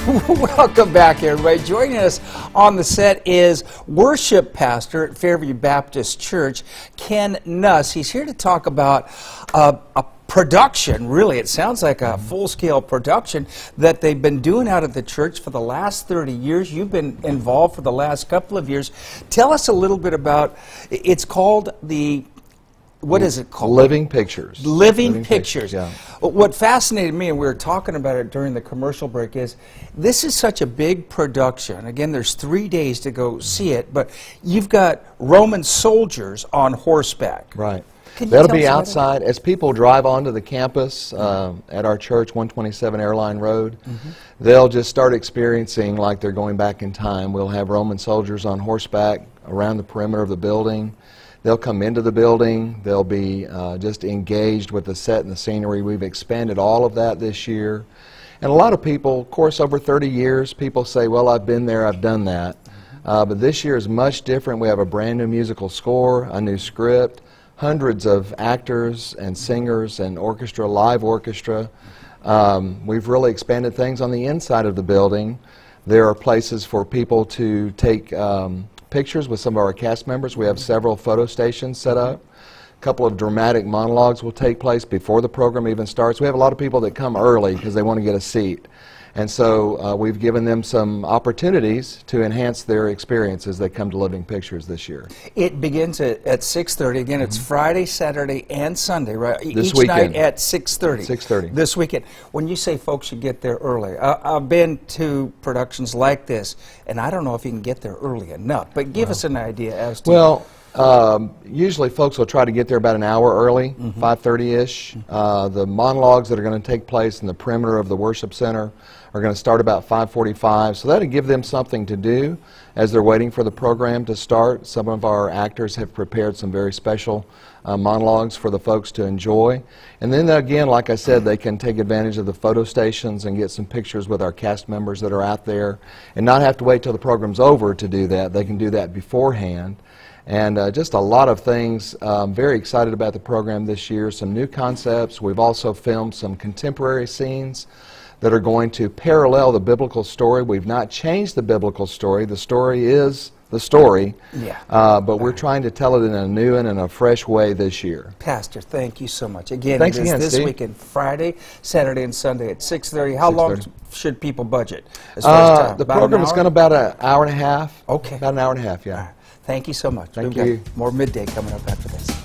Welcome back, everybody. Joining us on the set is worship pastor at Fairview Baptist Church, Ken Nuss. He's here to talk about uh, a production, really. It sounds like a full scale production that they've been doing out at the church for the last 30 years. You've been involved for the last couple of years. Tell us a little bit about it's called the what is it called? Living Pictures. Living, Living pictures. pictures. Yeah. What fascinated me, and we were talking about it during the commercial break, is this is such a big production. Again, there's three days to go see it, but you've got Roman soldiers on horseback. Right. That'll be outside as people drive onto the campus uh, at our church, 127 Airline Road. Mm -hmm. They'll just start experiencing like they're going back in time. We'll have Roman soldiers on horseback around the perimeter of the building. They'll come into the building. They'll be uh, just engaged with the set and the scenery. We've expanded all of that this year. And a lot of people, of course, over 30 years, people say, well, I've been there, I've done that. Uh, but this year is much different. We have a brand new musical score, a new script, hundreds of actors and singers and orchestra, live orchestra. Um, we've really expanded things on the inside of the building. There are places for people to take um, pictures with some of our cast members. We have several photo stations set up. A couple of dramatic monologues will take place before the program even starts. We have a lot of people that come early because they want to get a seat. And so uh, we've given them some opportunities to enhance their experience as they come to Living Pictures this year. It begins at, at 6.30. Again, it's mm -hmm. Friday, Saturday, and Sunday, right? This Each weekend. night at 6.30. 6.30. This weekend. When you say folks should get there early, uh, I've been to productions like this, and I don't know if you can get there early enough, but give well, us an idea as to... Well, um, usually folks will try to get there about an hour early, 5.30ish. Mm -hmm. uh, the monologues that are going to take place in the perimeter of the worship center are going to start about 5.45, so that'll give them something to do as they're waiting for the program to start. Some of our actors have prepared some very special uh, monologues for the folks to enjoy. And then again, like I said, they can take advantage of the photo stations and get some pictures with our cast members that are out there and not have to wait till the program's over to do that. They can do that beforehand and uh, just a lot of things. Um, very excited about the program this year. Some new concepts. We've also filmed some contemporary scenes that are going to parallel the biblical story. We've not changed the biblical story. The story is the story. Yeah. Uh, but we're trying to tell it in a new and in a fresh way this year. Pastor, thank you so much. Again, Thanks it is again, this Steve. weekend, Friday, Saturday, and Sunday at 6.30. How 6:30. long should people budget? As far as uh, time? the About program is going to about an hour and a half. Okay. About an hour and a half, yeah. Thank you so much. Thank We've you. more midday coming up after this.